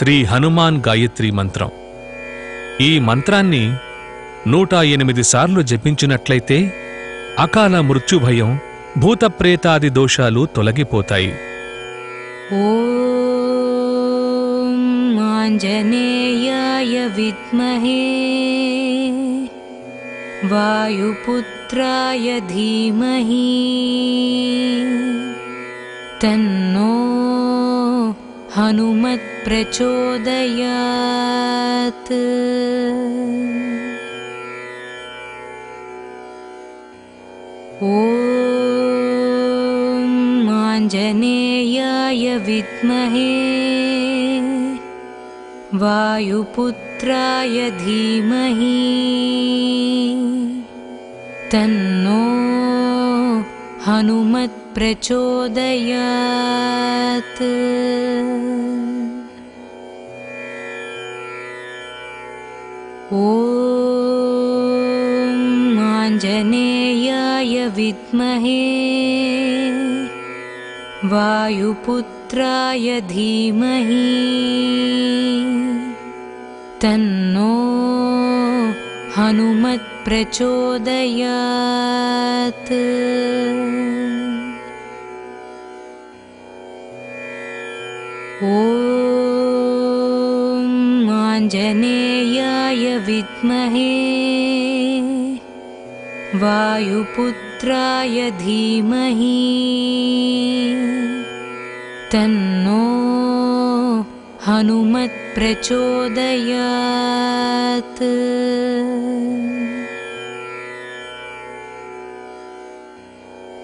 శ్రీ హనుమాన్ గాయత్రి మంత్రం. ఈ మంత్రాన్ని నూట ఎనిమిది సార్లు జపించినట్లయితే అకాల మృత్యుభయం భూతప్రేతాది దోషాలు తొలగిపోతాయి. ఆంజనేయాయ విద్మహే. వాయుపుత్రాయ ధీమహి. తన్నో हनुमत्प्रचोदयात् ॐ आञ्जनेयाय विद्महे वायुपुत्राय धीमहि तन्नो हनुमत्प्रचोदयात् ॐ आञ्जनेयाय विद्महे वायुपुत्राय धीमहि तन्नो हनुमत्प्रचोदयात्। ॐ आञ्जनेयाय विद्महे वायुपुत्राय धीमहि तन्नो हनुमत्प्रचोदयात्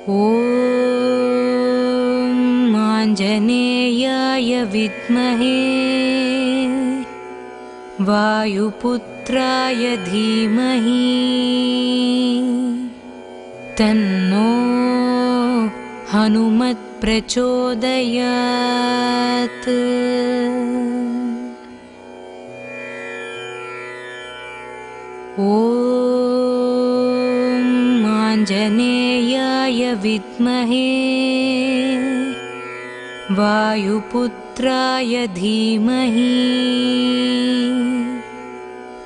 ॐ आञ्जनेयाय विद्महे वायुपुत्राय धीमहि तन्नो हनुमत्प्रचोदयात् ॐ आञ्जनेयाय विद्महे वायुपुत्राय धीमहि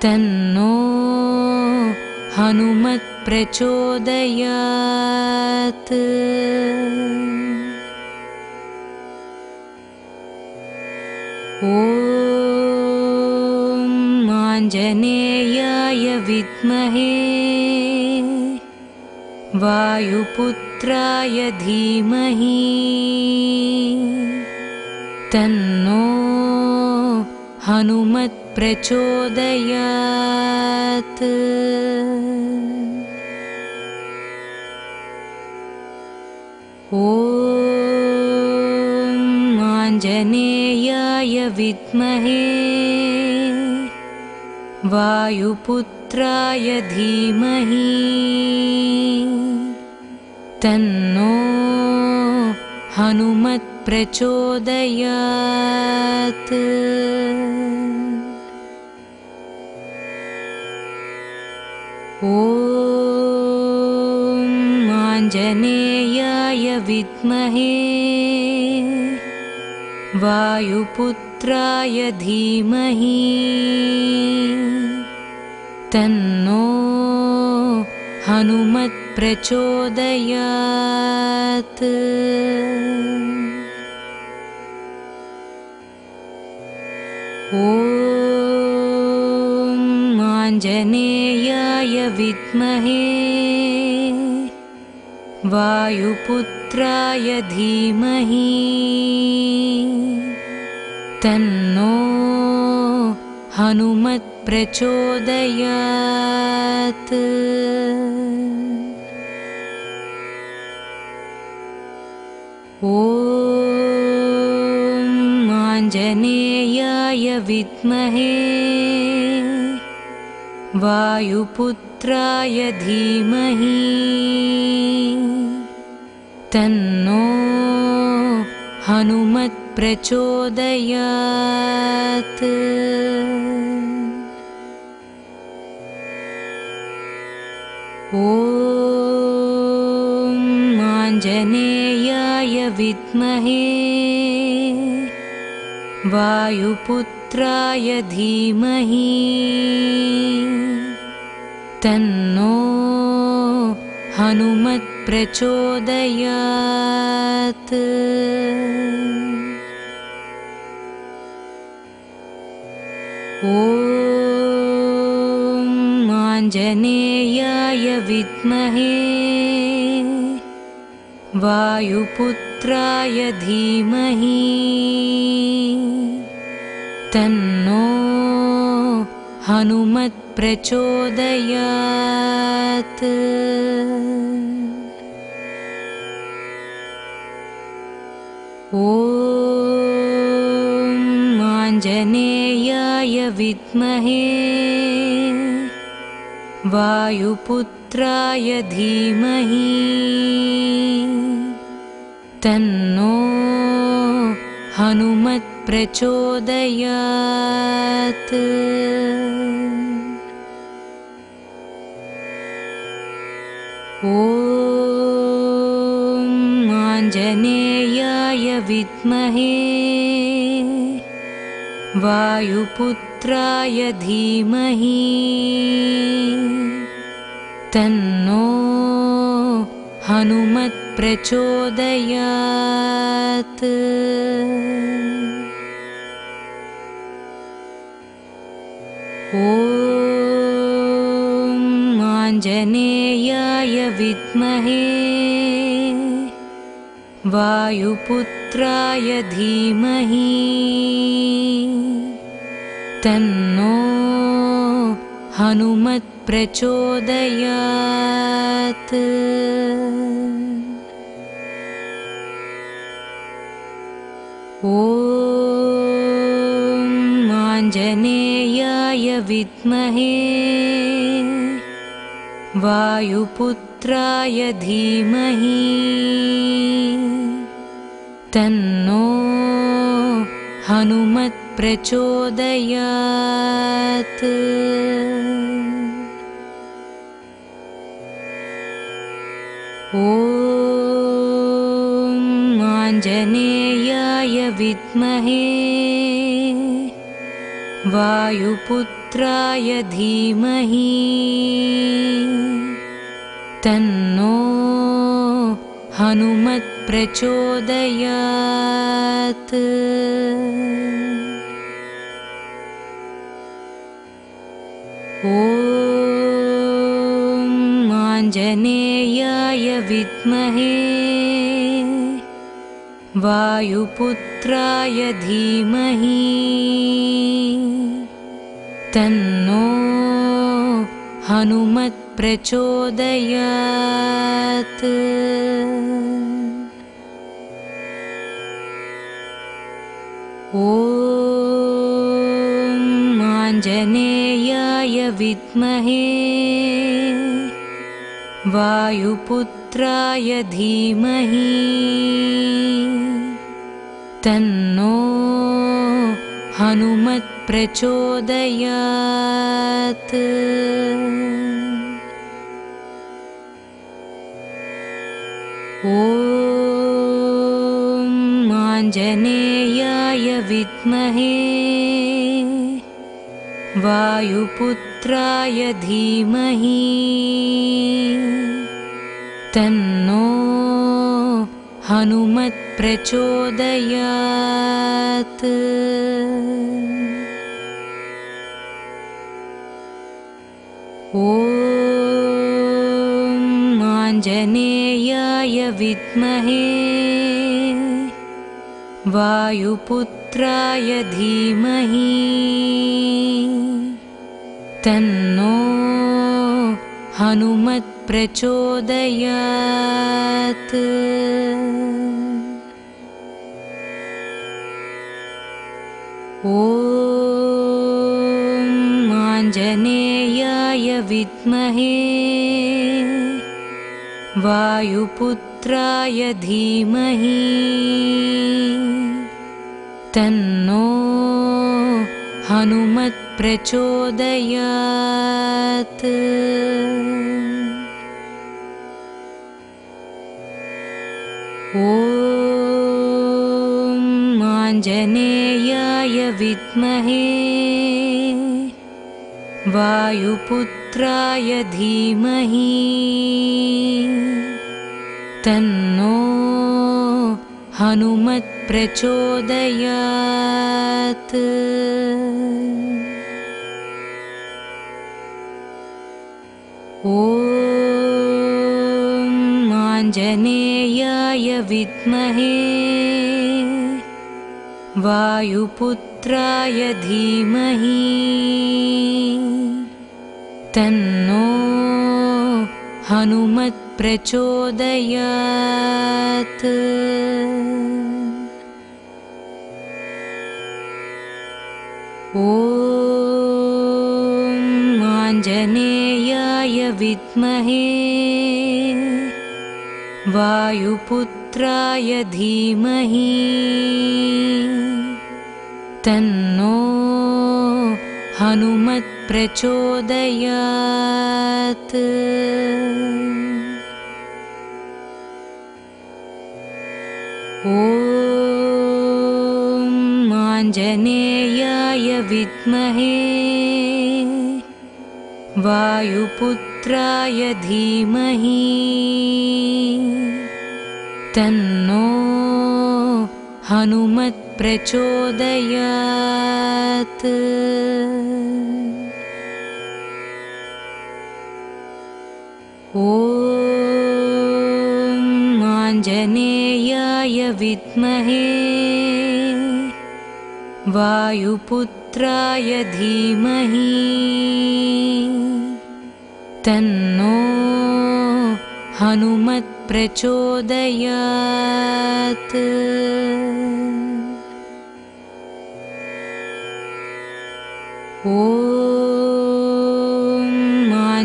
तन्नो हनुमत्प्रचोदयात्। ॐ आञ्जनेयाय विद्महे। वायुपुत्राय धीमहि। तन्नो हनुमत्प्रचोदयात्। ॐ आञ्जनेयाय विद्महे वायुपुत्राय धीमहि। तन्नो हनुमत्प्रचोदयात्। ॐ आञ्जनेयाय विद्महे। वायुपुत्राय धीमहि तन्नो हनुमत्प्रचोदयात्। ॐ आञ्जनेयाय विद्महे वायुपुत्राय धीमहि। तन्नो हनुमत्प्रचोदयात् ॐ आञ्जनेयाय विद्महे वायुपुत्राय धीमहि तन्नो हनुमत्प्रचोदयात् ॐ आञ्जनेयाय विद्महे वायुपुत्राय धीमहि तन्नो हनुमत्प्रचोदयात्। ॐ आञ्जनेयाय विद्महे। वायुपुत्राय धीमहि। तन्नो हनुमत्प्रचोदयात्। ॐ आञ्जनेयाय विद्महे वायुपुत्राय धीमहि। तन्नो हनुमत्प्रचोदयात्। ॐ आञ्जनेयाय विद्महे वायुपुत्राय धीमहि तन्नो हनुमत्प्रचोदयात्। ॐ आञ्जनेयाय विद्महे वायुपुत्राय धीमहि तन्नो हनुमत्प्रचोदयात् ॐ आञ्जनेयाय विद्महे वायुपुत्राय धीमहि। तन्नो हनुमत्प्रचोदयात्। ॐ आञ्जनेयाय विद्महे वायुपुत्राय धीमहि तन्नो हनुमत्प्रचोदयात्। ॐ आञ्जनेयाय विद्महे वायुपुत्राय धीमहि तन्नो हनुमत्प्रचोदयात् ॐ आञ्जनेयाय विद्महे वायुपुत्राय धीमहि तन्नो हनुमत्प्रचोदयात् ॐ आञ्जनेयाय विद्महे वायुपुत्राय धीमहि तन्नो हनुमत्प्रचोदयात्। ॐ आञ्जनेयाय विद्महे। वायुपुत्राय धीमहि। तन्नो हनुमत्प्रचोदयात्। ॐ आञ्जनेयाय विद्महे वायुपुत्राय धीमहि तन्नो हनुमत्प्रचोदयात्। ॐ आञ्जनेयाय विद्महे वायुपुत्राय धीमहि तन्नो हनुमत्प्रचोदयात्। ॐ आञ्जनेयाय विद्महे वायुपुत्राय धीमहि तन्नो हनुमत्प्रचोदयात्। ॐ आञ्जनेयाय विद्महे वायुपुत्राय धीमहि। तन्नो हनुमत्प्रचोदयात् ॐ आञ्जनेयाय विद्महे वायुपुत्राय धीमहि तन्नो हनुमत्प्रचोदयात् ॐ आञ्जनेयाय विद्महे वायुपुत्राय धीमहि तन्नो हनुमत्प्रचोदयात्। ॐ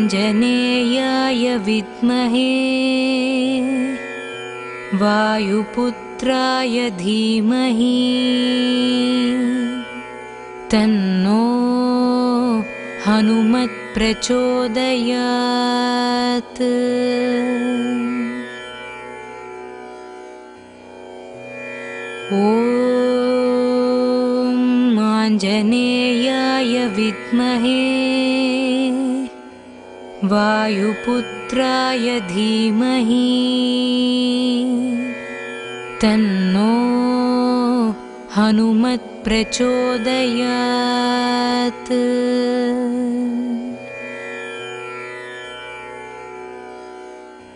आञ्जनेयाय विद्महे। वायुपुत्राय धीमहि। तन्नो हनुमत्प्रचोदयात्। ॐ आञ्जनेयाय विद्महे वायुपुत्राय धीमहि तन्नो हनुमत्प्रचोदयात्।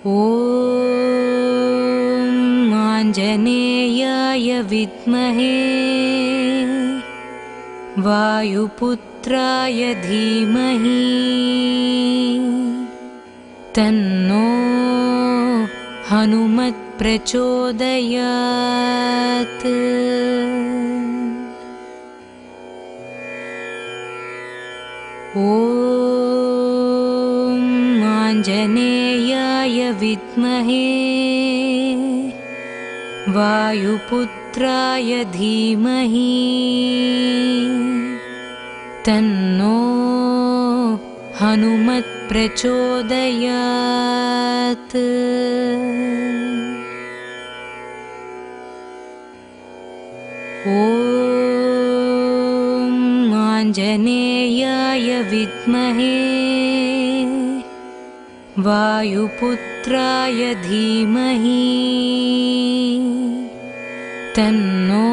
ॐ आञ्जनेयाय विद्महे वायुपुत्राय धीमहि तन्नो हनुमत्प्रचोदयात् ॐ आञ्जनेयाय विद्महे वायुपुत्राय धीमहि तन्नो हनुमत्प्रचोदयात्। ॐ आञ्जनेयाय विद्महे वायुपुत्राय धीमहि तन्नो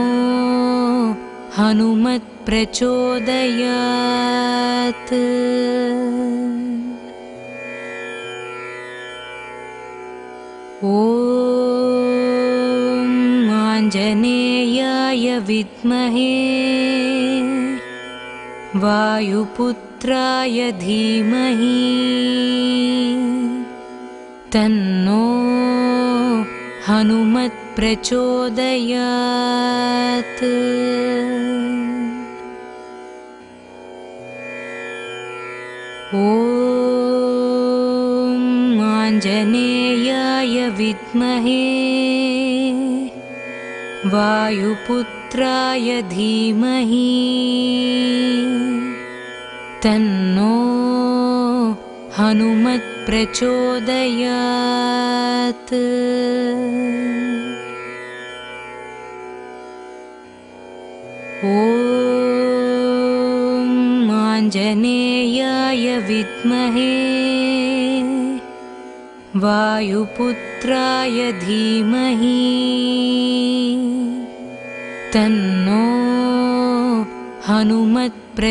हनुमत्प्रचोदयात् ॐ आञ्जनेयाय विद्महे वायुपुत्राय धीमहि तन्नो हनुमत्प्रचोदयात् ॐ आञ्जनेयाय विद्महे वायुपुत्राय धीमहि तन्नो हनुमत्प्रचोदयात्। ॐ आञ्जनेयाय विद्महे। वायुपुत्राय धीमहि। तन्नो हनुमत्प्रचोदयात्।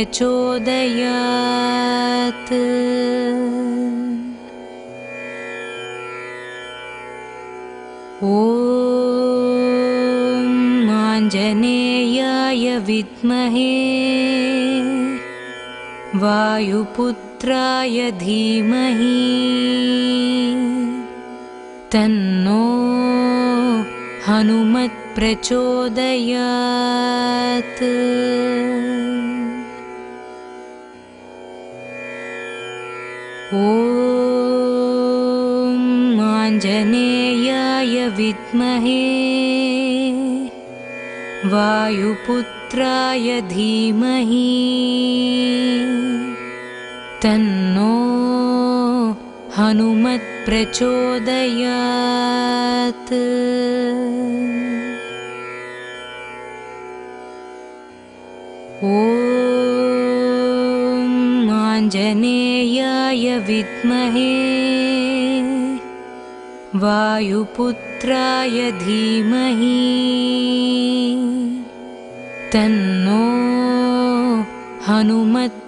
ॐ आञ्जनेयाय विद्महे वायुपुत्राय धीमहि तन्नो हनुमत्प्रचोदयात्। ॐ आञ्जनेयाय विद्महे वायुपुत्राय धीमहि तन्नो हनुमत्प्रचोदयात्। ॐ आञ्जनेयाय विद्महे वायुपुत्राय धीमहि तन्नो हनुमत्प्रचोदयात्।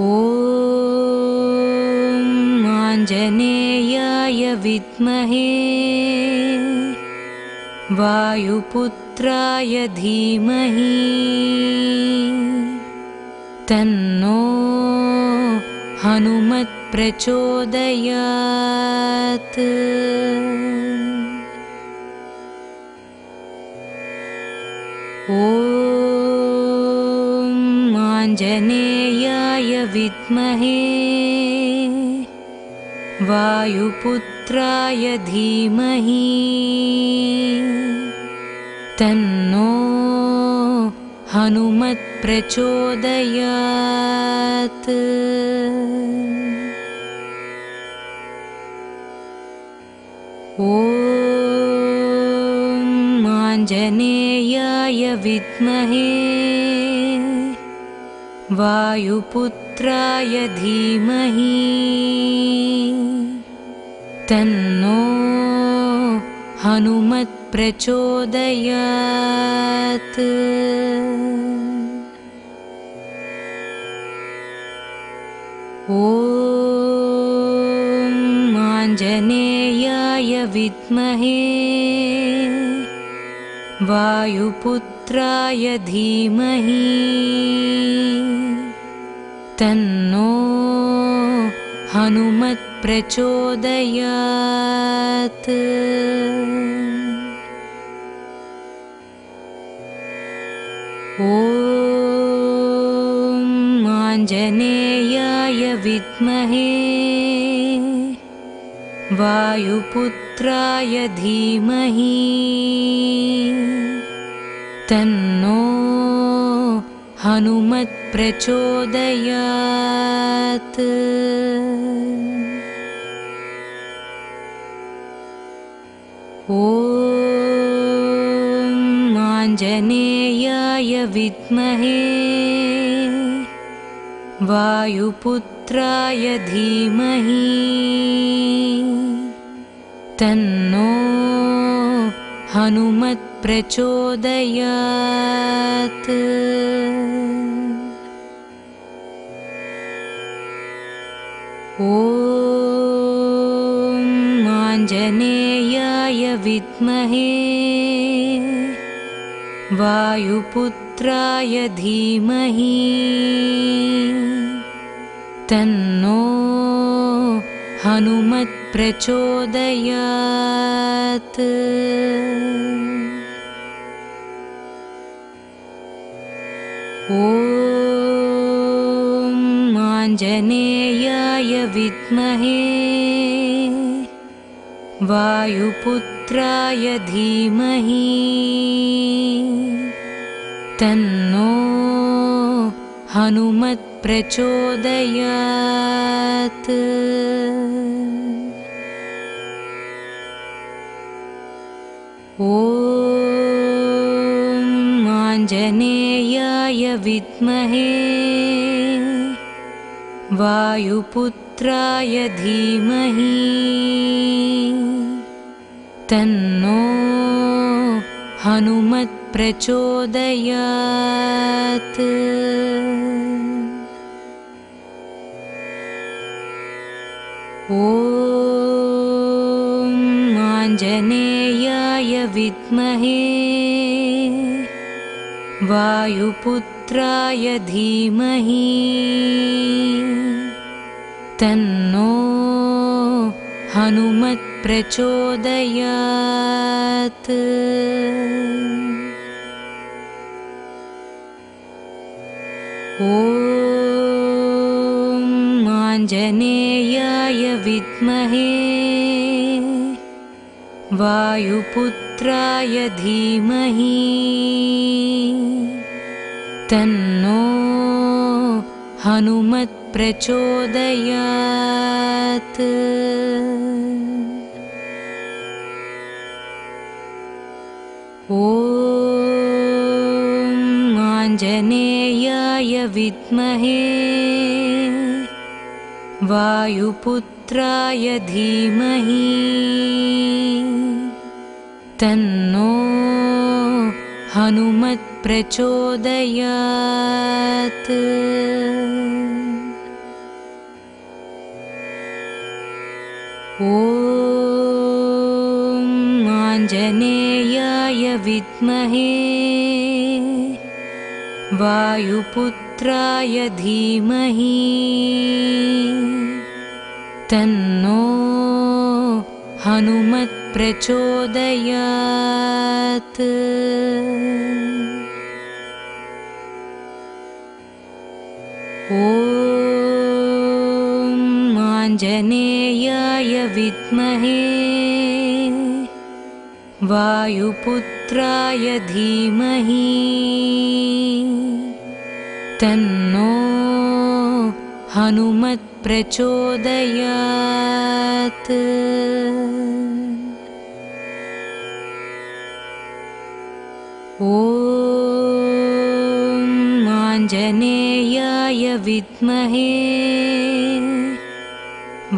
ॐ आञ्जनेयाय विद्महे वायुपुत्राय धीमहि। तन्नो हनुमत्प्रचोदयात् ॐ आञ्जनेयाय विद्महे। वायुपुत्राय धीमहि तन्नो हनुमत्प्रचोदयात् ॐ आञ्जनेयाय विद्महे वायुपुत्राय धीमहि। तन्नो हनुमत्प्रचोदयात् ॐ आञ्जनेयाय विद्महे वायुपुत्राय धीमहि तन्नो हनुमत्प्रचोदयात् ॐ आञ्जनेयाय विद्महे वायुपुत्राय धीमहि तन्नो हनुमत्प्रचोदयात्। ॐ आञ्जनेयाय विद्महे वायुपुत्राय धीमहि। तन्नो हनुमत्प्रचोदयात्। ॐ आञ्जनेयाय विद्महे वायुपुत्राय धीमहि तन्नो हनुमत्प्रचोदयात्। ॐ आञ्जनेयाय विद्महे वायुपुत्राय धीमहि। तन्नो हनुमत्प्रचोदयात्। ॐ आञ्जनेयाय विद्महे। वायुपुत्राय धीमहि तन्नो हनुमत्प्रचोदयात् ॐ आञ्जनेयाय विद्महे वायुपुत्राय धीमहि तन्नो हनुमत्प्रचोदयात् ॐ आञ्जनेयाय विद्महे वायुपुत्राय धीमहि तन्नो हनुमत्प्रचोदयात् ॐ आञ्जनेयाय विद्महे वायुपुत्राय धीमहि तन्नो हनुमत्प्रचोदयात् ॐ आञ्जनेयाय विद्महे। वायुपुत्राय धीमहि। तन्नो हनुमत्प्रचोदयात्। ॐ आञ्जनेयाय विद्महे वायुपुत्राय धीमहि। तन्नो हनुमत्प्रचोदयात्। ॐ आञ्जनेयाय विद्महे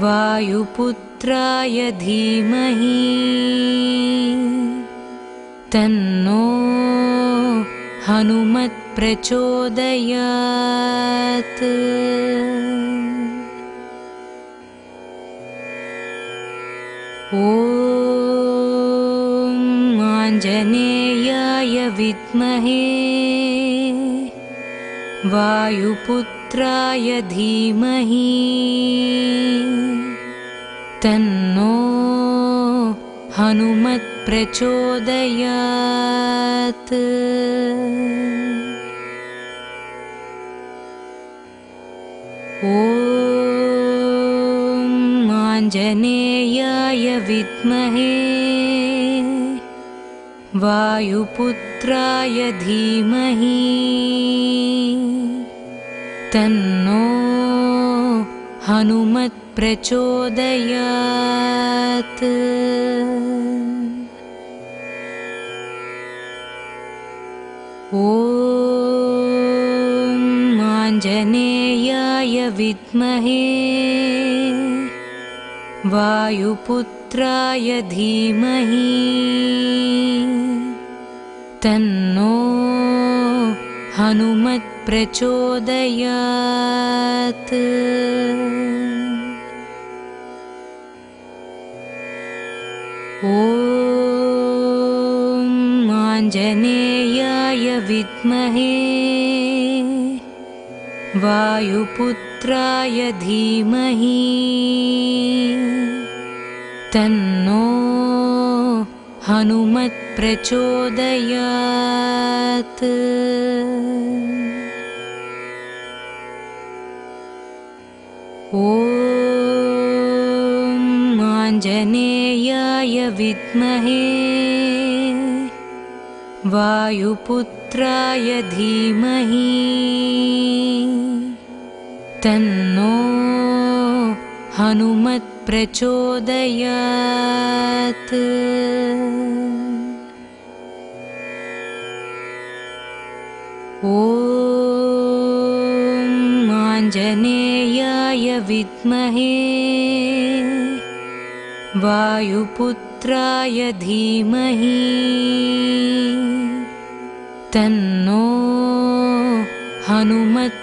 वायुपुत्राय धीमहि तन्नो हनुमत्प्रचोदयात्। ॐ आञ्जनेयाय विद्महे वायुपुत्राय धीमहि। तन्नो हनुमत्प्रचोदयात्। ॐ आञ्जनेयाय विद्महे। वायुपुत्राय धीमहि तन्नो हनुमत्प्रचोदयात् ॐ आञ्जनेयाय विद्महे वायुपुत्राय धीमहि तन्नो हनुमत्प्रचोदयात् ॐ आञ्जनेयाय विद्महे वायुपुत्राय धीमहि तन्नो हनुमत्प्रचोदयात् य विद्महे। वायुपुत्राय धीमहि। तन्नो हनुमत्प्रचोदयात्। ॐ आञ्जनेयाय विद्महे। वायुपुत्राय धीमहि तन्नो हनुमत्प्रचोदयात्।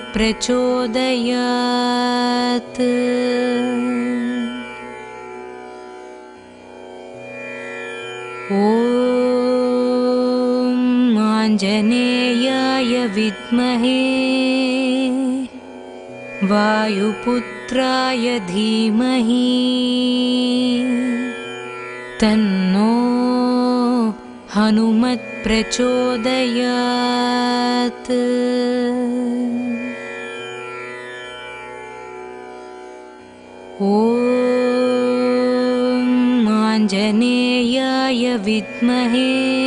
ॐ आञ्जनेयाय विद्महे वायुपुत्राय धीमहि। तन्नो हनुमत्प्रचोदयात्। ॐ आञ्जनेयाय विद्महे।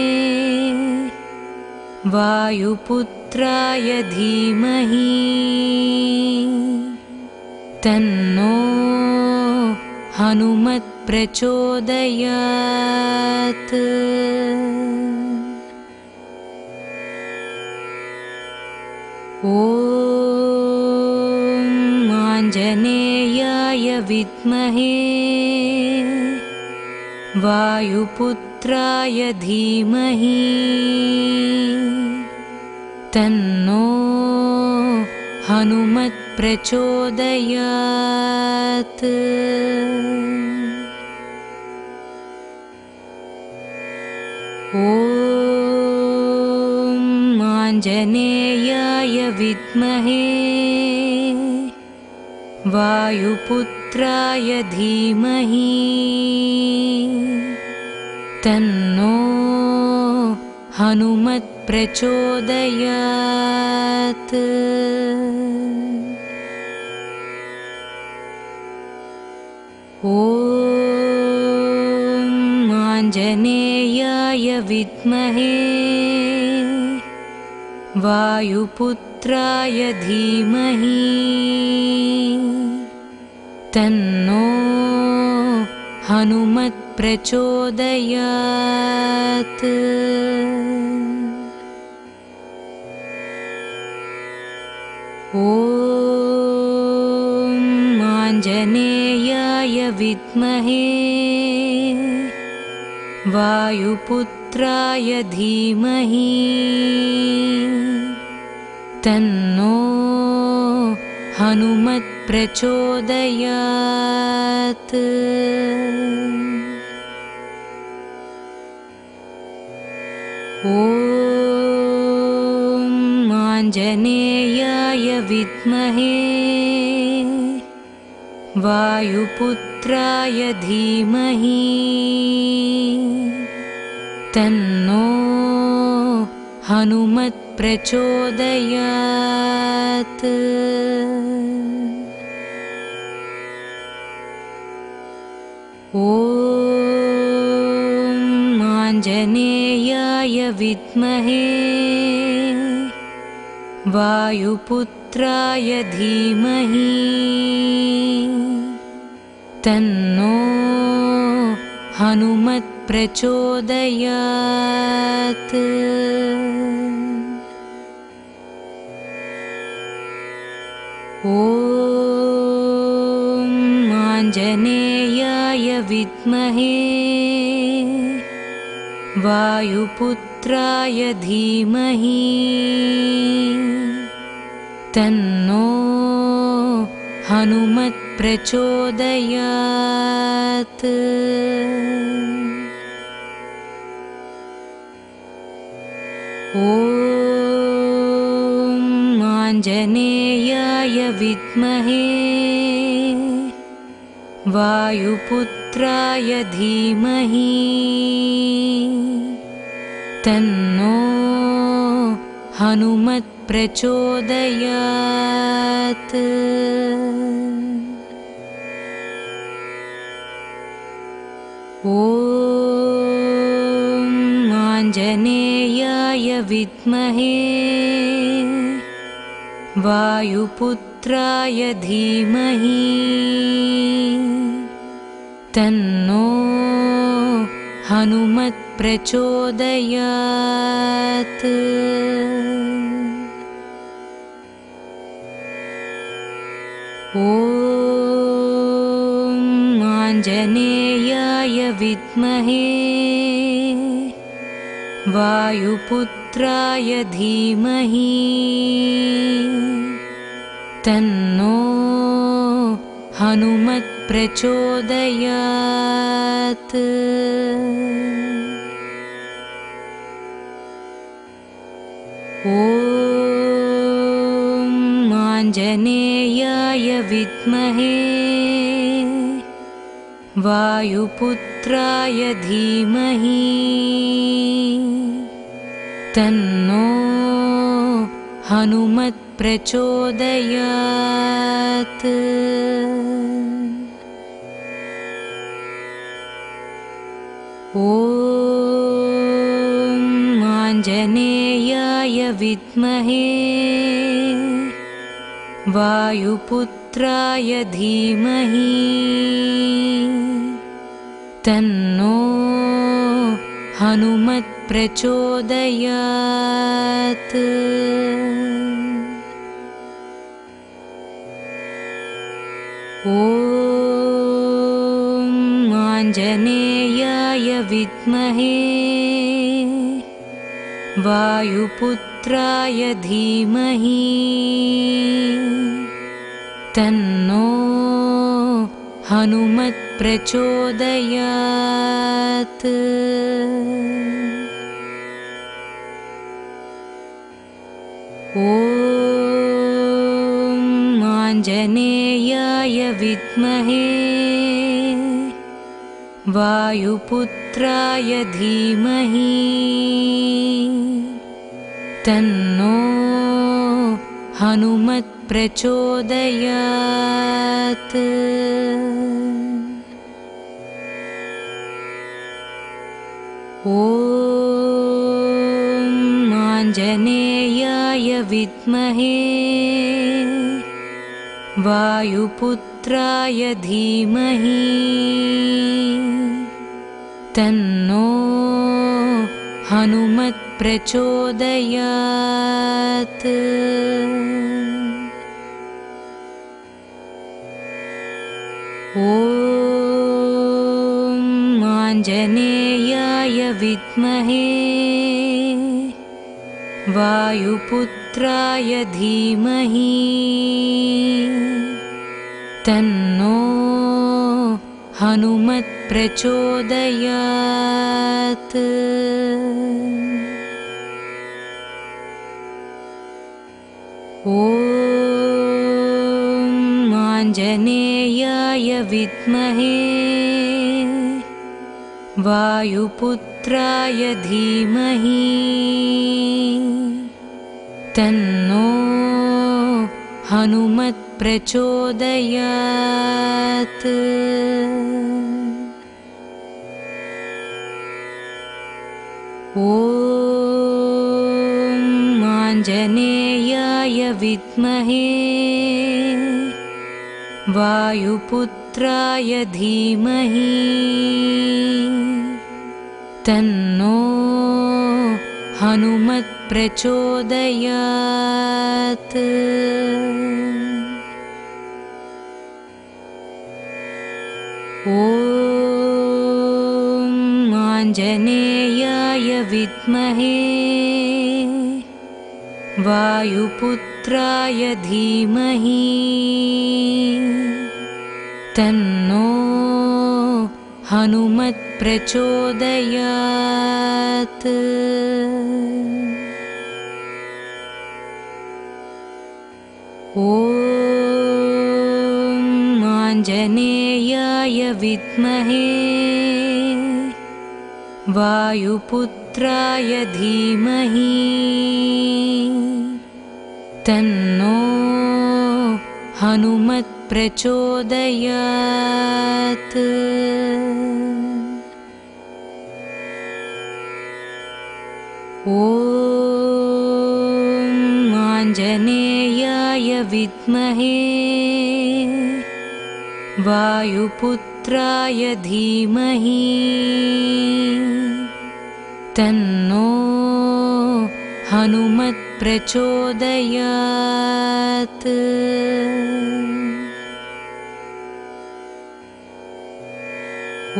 वायुपुत्राय धीमहि तन्नो हनुमत्प्रचोदयात् ॐ आञ्जनेयाय विद्महे वायुपुत्राय धीमहि तन्नो हनुमत्प्रचोदयात् ॐ आञ्जनेयाय विद्महे वायुपुत्राय धीमहि तन्नो हनुमत्प्रचोदयात् आञ्जनेयाय विद्महे। वायुपुत्राय धीमहि। तन्नो हनुमत्प्रचोदयात्। ॐ आञ्जनेयाय विद्महे वायुपुत्राय धीमहि तन्नो हनुमत्प्रचोदयात्। ॐ आञ्जनेयाय विद्महे वायुपुत्राय धीमहि। तन्नो हनुमत्प्रचोदयात्। ॐ आञ्जनेयाय विद्महे वायुपुत्राय धीमहि। तन्नो हनुमत्प्रचोदयात्। ॐ आञ्जनेयाय विद्महे वायुपुत्राय धीमहि तन्नो हनुमत्प्रचोदयात्। ॐ आञ्जनेयाय विद्महे वायुपुत्राय धीमहि। तन्नो हनुमत्प्रचोदयात्। ॐ आञ्जनेयाय विद्महे। वायुपुत्राय धीमहि तन्नो हनुमत्प्रचोदयात् ॐ माञ्जनेयाय विद्महे वायुपुत्राय धीमहि तन्नो हनुमत् हनुमत्प्रचोदयात् ॐ आञ्जनेयाय विद्महे वायुपुत्राय धीमहि तन्नो हनुमत्प्रचोदयात् ॐ आञ्जनेयाय विद्महे वायुपुत्राय धीमहि तन्नो हनुमत्प्रचोदयात् ॐ आञ्जनेयाय विद्महे। वायुपुत्राय धीमहि। तन्नो हनुमत्प्रचोदयात्। ॐ आञ्जनेयाय विद्महे वायुपुत्राय धीमहि। तन्नो हनुमत्प्रचोदयात्। ॐ आञ्जनेयाय विद्महे वायुपुत्राय धीमहि। तन्नो हनुमत्प्रचोदयात्। ॐ आञ्जनेयाय विद्महे। वायुपुत्राय धीमहि तन्नो हनुमत्प्रचोदयात् ॐ आञ्जनेयाय विद्महे वायुपुत्राय धीमहि। तन्नो हनुमत्प्रचोदयात् ॐ आञ्जनेयाय विद्महे वायुपुत्राय धीमहि तन्नो हनुमत्प्रचोदयात् ॐ आञ्जनेयाय विद्महे वायुपुत्राय धीमहि तन्नो हनुमत्प्रचोदयात्। ॐ आञ्जनेयाय विद्महे। वायुपुत्राय धीमहि। तन्नो हनुमत्प्रचोदयात्। ॐ आञ्जनेयाय विद्महे वायुपुत्राय धीमहि तन्नो हनुमत्प्रचोदयात्।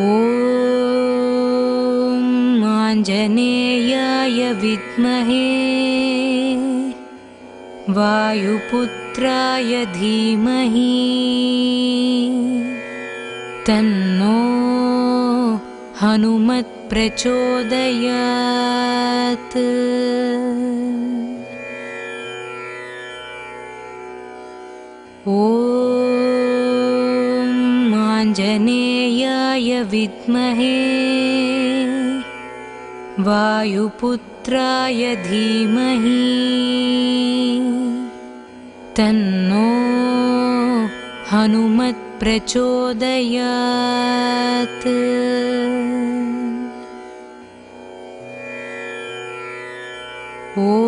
ॐ आञ्जनेयाय विद्महे वायुपुत्राय धीमहि। तन्नो हनुमत्प्रचोदयात्। ॐ आञ्जनेयाय विद्महे वायुपुत्राय धीमहि तन्नो हनुमत्प्रचोदयात्। ॐ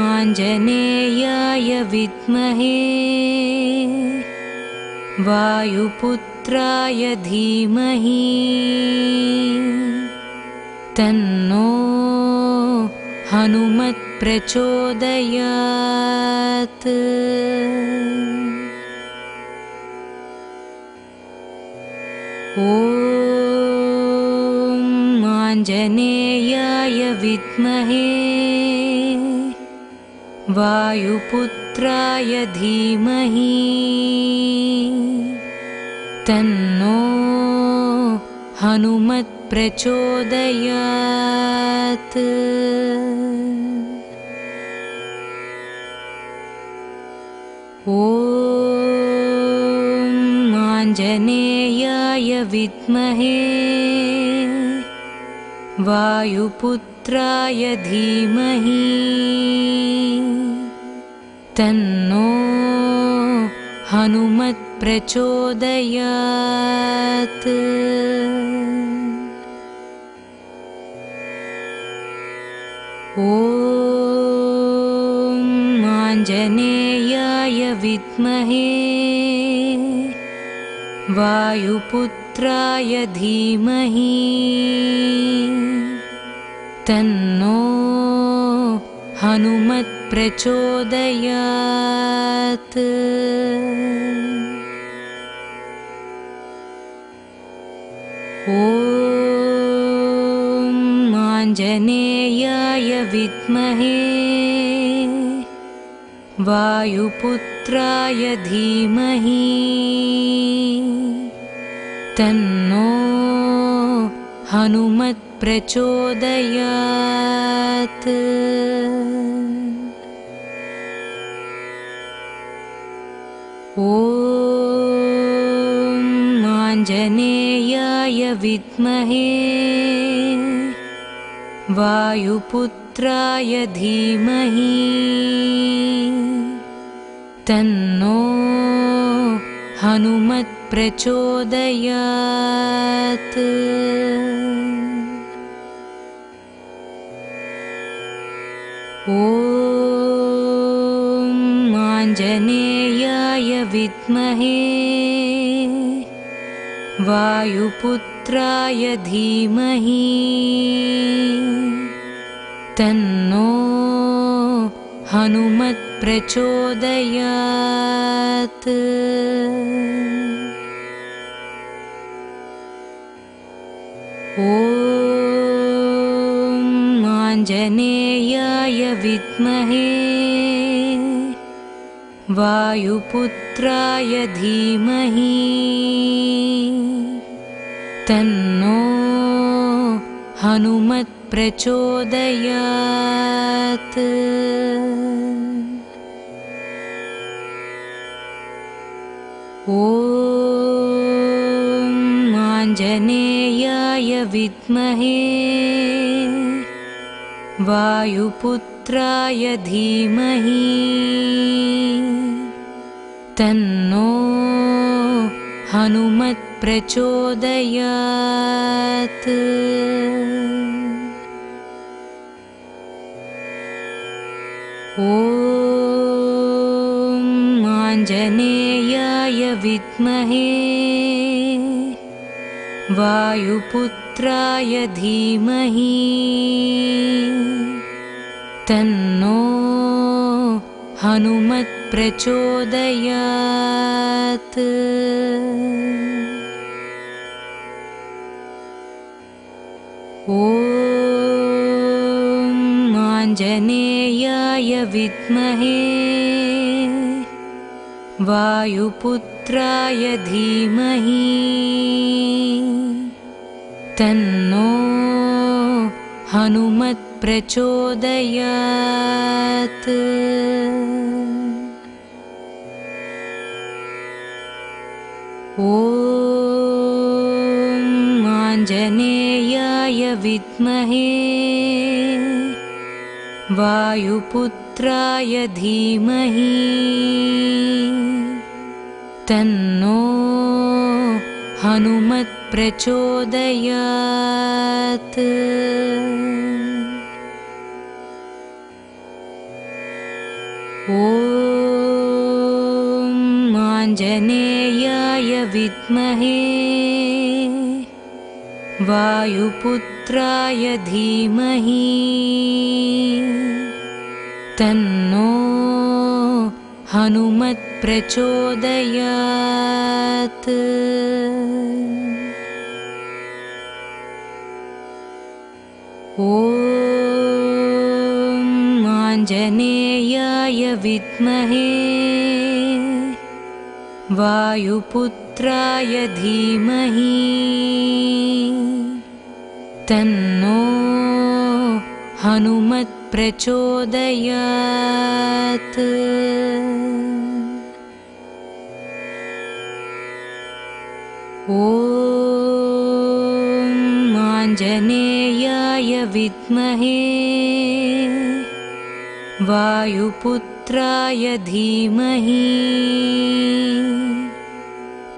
आञ्जनेयाय विद्महे वायुपुत्राय धीमहि। तन्नो हनुमत्प्रचोदयात्। ॐ आञ्जनेयाय विद्महे। वायुपुत्राय धीमहि तन्नो हनुमत्प्रचोदयात् ॐ आञ्जनेयाय विद्महे वायुपुत्राय धीमहि। तन्नो हनुमत्प्रचोदयात्। ॐ आञ्जनेयाय विद्महे वायुपुत्राय धीमहि तन्नो हनुमत्प्रचोदयात् ॐ आञ्जनेयाय विद्महे वायुपुत्राय धीमहि तन्नो हनुमत्प्रचोदयात्। ॐ आञ्जनेयाय विद्महे। वायुपुत्राय धीमहि। तन्नो हनुमत्प्रचोदयात्। ॐ आञ्जनेयाय विद्महे वायुपुत्राय धीमहि तन्नो हनुमत्प्रचोदयात्। ॐ आञ्जनेयाय विद्महे वायुपुत्राय धीमहि। तन्नो हनुमत्प्रचोदयात्। ॐ आञ्जनेयाय विद्महे वायुपुत्राय धीमहि तन्नो हनुमत्प्रचोदयात्। ॐ आञ्जनेयाय विद्महे वायुपुत्राय धीमहि तन्नो हनुमत्प्रचोदयात् ॐ माञ्जनेयाय विद्महे वायुपुत्राय धीमहि। तन्नो हनुमत् हनुमत्प्रचोदयात् ॐ आञ्जनेयाय विद्महे वायुपुत्राय धीमहि तन्नो हनुमत्प्रचोदयात् ॐ आञ्जनेयाय विद्महे वायुपुत्राय धीमहि तन्नो हनुमत्प्रचोदयात्। ॐ आञ्जनेयाय विद्महे। वायुपुत्राय धीमहि। तन्नो हनुमत्प्रचोदयात्। ॐ आञ्जनेयाय विद्महे वायुपुत्राय धीमहि।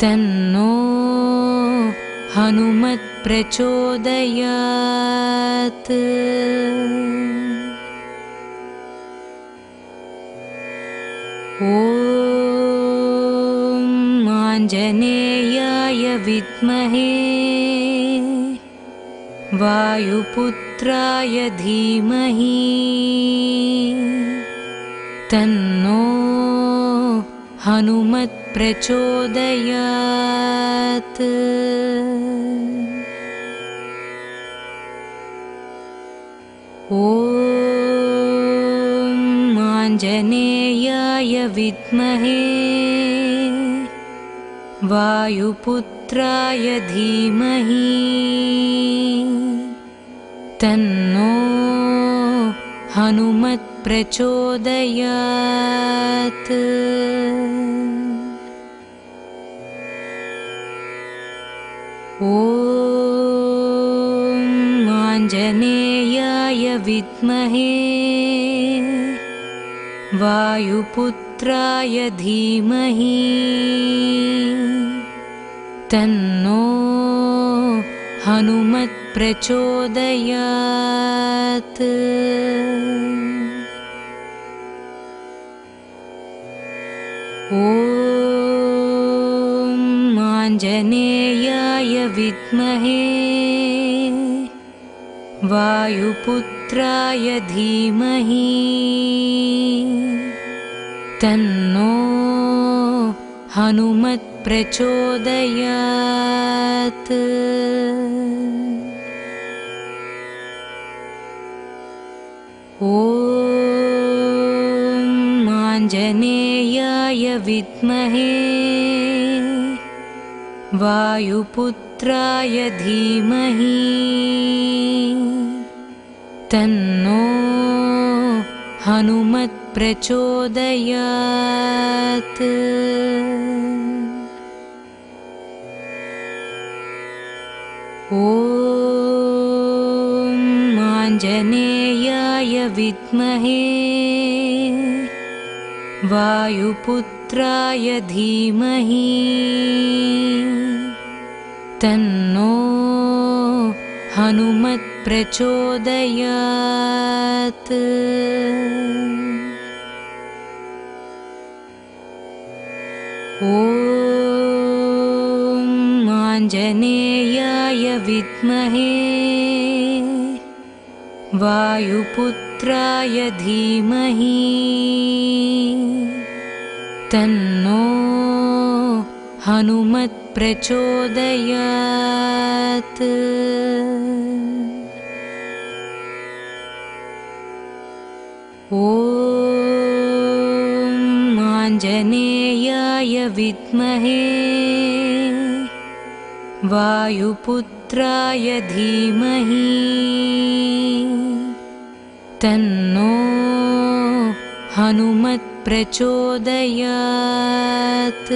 तन्नो हनुमत्प्रचोदयात्। ॐ आञ्जनेयाय विद्महे। वायुपुत्राय धीमहि तन्नो हनुमत्प्रचोदयात् ॐ आञ्जनेयाय विद्महे वायुपुत्राय धीमहि। तन्नो हनुमत्प्रचोदयात् ॐ आञ्जनेयाय विद्महे वायुपुत्राय धीमहि तन्नो हनुमत्प्रचोदयात् ॐ आञ्जनेयाय विद्महे वायुपुत्राय धीमहि तन्नो हनुमत्प्रचोदयात् ॐ आञ्जनेयाय विद्महे वायुपुत्राय धीमहि तन्नो हनुमत्प्रचोदयात्। ॐ आञ्जनेयाय विद्महे। वायुपुत्राय धीमहि। तन्नो हनुमत्प्रचोदयात्। ॐ आञ्जनेयाय विद्महे वायुपुत्राय धीमहि तन्नो हनुमत्प्रचोदयात्। ॐ माञ्जनेयाय विद्महे। वायुपुत्राय धीमहि तन्नो हनुमत्प्रचोदयात्